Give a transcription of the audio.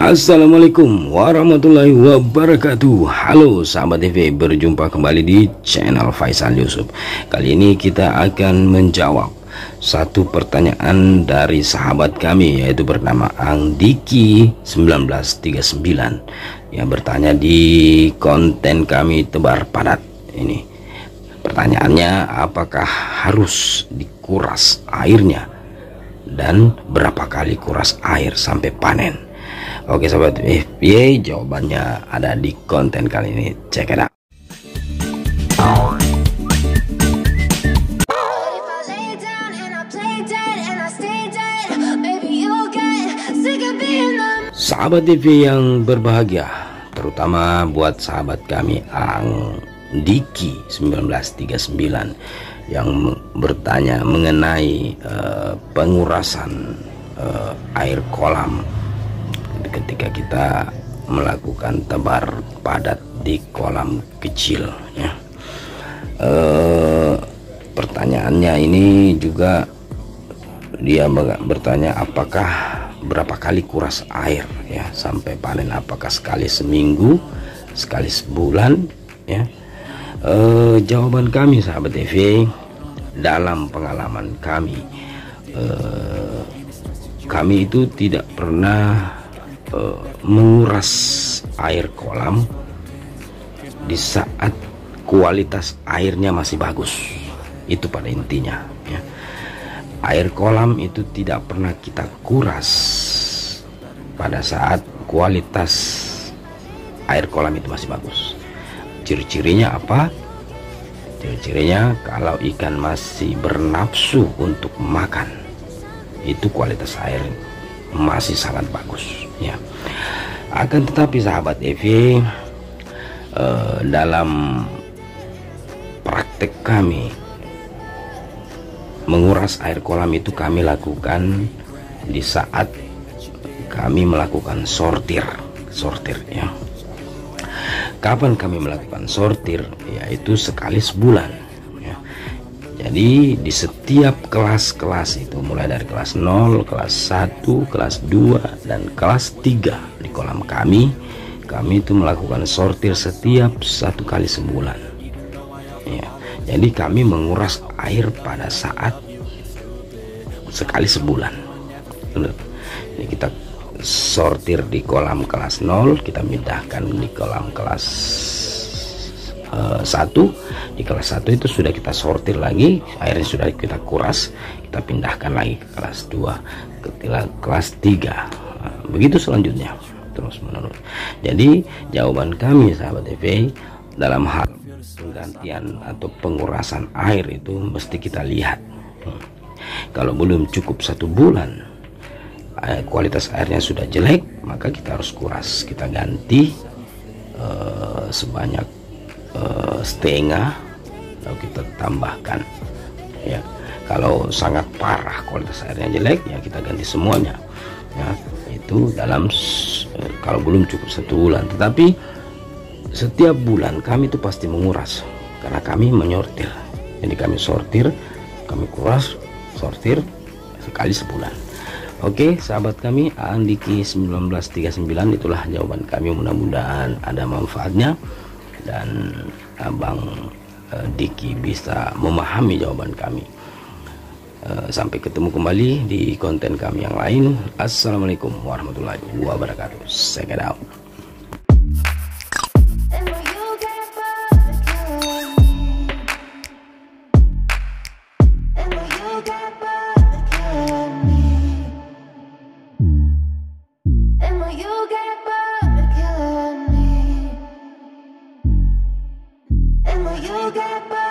Assalamualaikum warahmatullahi wabarakatuh. Halo sahabat TV berjumpa kembali di channel Faisal Yusuf. Kali ini kita akan menjawab satu pertanyaan dari sahabat kami yaitu bernama Angdiki 1939 yang bertanya di konten kami tebar padat ini. Pertanyaannya apakah harus dikuras airnya? Dan berapa kali kuras air sampai panen Oke sobat. FPA jawabannya ada di konten kali ini. Check it out. Sahabat TV yang berbahagia terutama buat sahabat kami Ang Diki 1939 yang bertanya mengenai uh, pengurasan uh, air kolam ketika kita melakukan tebar padat di kolam kecil ya. E, pertanyaannya ini juga dia bertanya apakah berapa kali kuras air ya sampai panen? Apakah sekali seminggu sekali sebulan ya? E, jawaban kami sahabat TV dalam pengalaman kami e, kami itu tidak pernah uh, menguras air kolam di saat kualitas airnya masih bagus. Itu pada intinya ya. air kolam itu tidak pernah kita kuras pada saat kualitas air kolam itu masih bagus. Ciri-cirinya apa? Ciri-cirinya kalau ikan masih bernafsu untuk makan itu kualitas air masih sangat bagus ya. Akan tetapi sahabat EV eh, dalam praktek kami menguras air kolam itu kami lakukan di saat kami melakukan sortir sortir ya. Kapan kami melakukan sortir? Yaitu sekali sebulan jadi di setiap kelas-kelas itu mulai dari kelas 0, kelas 1, kelas 2 dan kelas 3 di kolam kami kami itu melakukan sortir setiap satu kali sebulan. Ya. Jadi kami menguras air pada saat sekali sebulan. Jadi kita sortir di kolam kelas 0, kita pindahkan di kolam kelas uh, di kelas satu itu sudah kita sortir lagi airnya sudah kita kuras kita pindahkan lagi ke kelas 2 ke kelas 3 nah, begitu selanjutnya terus menerus. Jadi jawaban kami sahabat TV dalam hal penggantian atau pengurasan air itu mesti kita lihat. Hmm. kalau belum cukup satu bulan kualitas airnya sudah jelek maka kita harus kuras kita ganti sebanyak uh, setengah lalu kita tambahkan. Ya kalau sangat parah kualitas airnya jelek ya kita ganti semuanya. Ya itu dalam uh, kalau belum cukup satu bulan. Tetapi setiap bulan kami itu pasti menguras karena kami menyortir. Jadi kami sortir kami kuras sortir sekali sebulan. Oke sahabat kami Andiki 1939 itulah jawaban kami. Mudah-mudahan ada manfaatnya dan Abang uh, Diki bisa memahami jawaban kami. Uh, sampai ketemu kembali di konten kami yang lain. Assalamualaikum warahmatullahi wabarakatuh. Check it out. you got